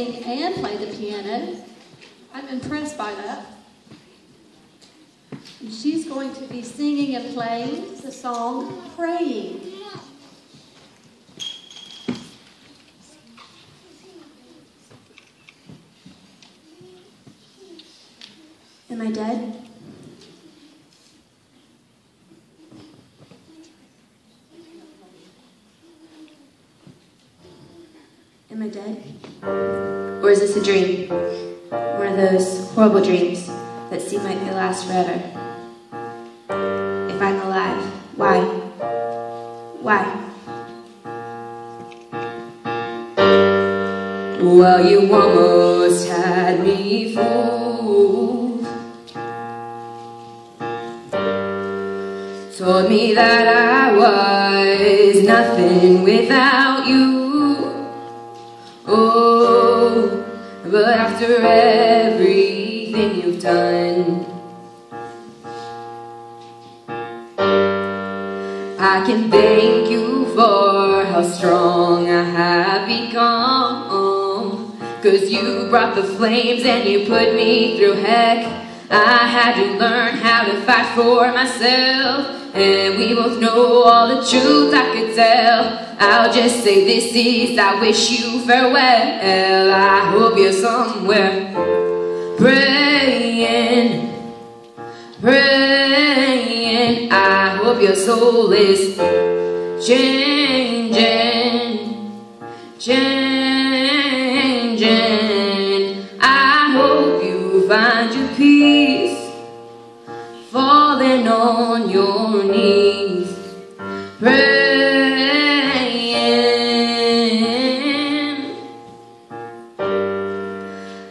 and play the piano. I'm impressed by that. And she's going to be singing and playing the song Praying. Am I dead? Am I dead? Or is this a dream? One of those horrible dreams that seem like they last forever. If I'm alive, why? Why? Well, you almost had me fooled. Told me that I was nothing without. Oh, but after everything you've done, I can thank you for how strong I have become. Cause you brought the flames and you put me through heck. I had to learn how to fight for myself. And we both know all the truth I could tell. I'll just say this is, I wish you farewell. I hope you're somewhere praying, praying. I hope your soul is changing, changing. Peace, falling on your knees, praying.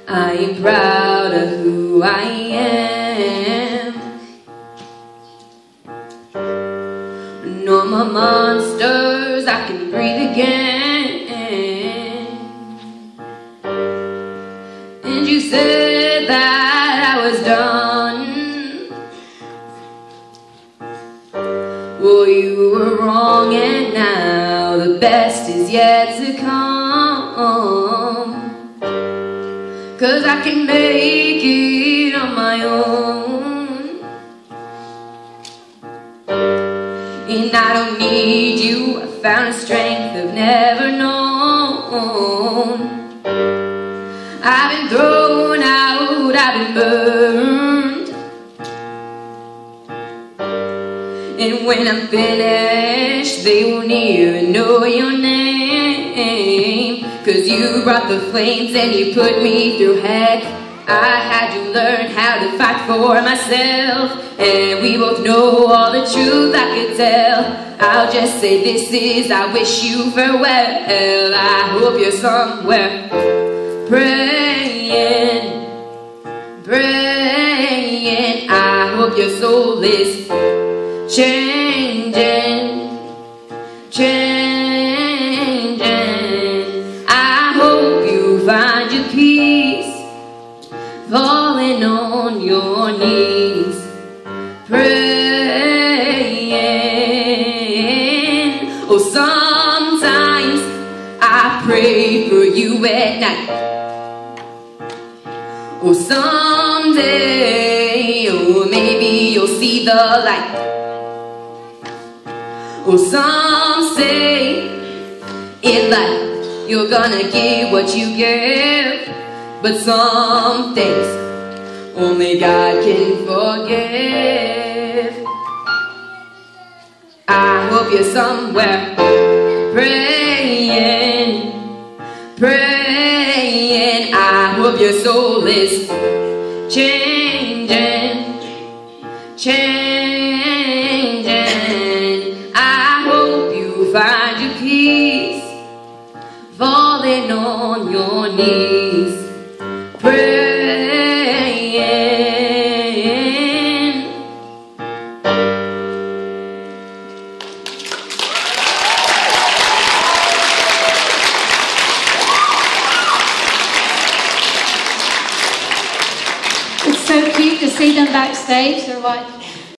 I am proud of who I am. No more monsters, I can breathe again. And you said that I was done. Well, you were wrong, and now the best is yet to come. Cause I can make it on my own. And I don't need you, I found a strength I've never known. I've been I've And when I'm finished, they won't even know your name. Cause you brought the flames and you put me through heck. I had to learn how to fight for myself. And we both know all the truth I could tell. I'll just say this is, I wish you farewell. I hope you're somewhere praying, praying. I hope your soul is changing, changing. I hope you find your peace, falling on your knees, praying. Oh, sometimes I pray for you at night. Oh, someday, oh, maybe you'll see the light. Oh, some say in life you're gonna get what you give, but some things only God can forgive. I hope you're somewhere praying, Hope your soul is changing, changing. I hope you find your peace, falling on your knees, backstage. They're like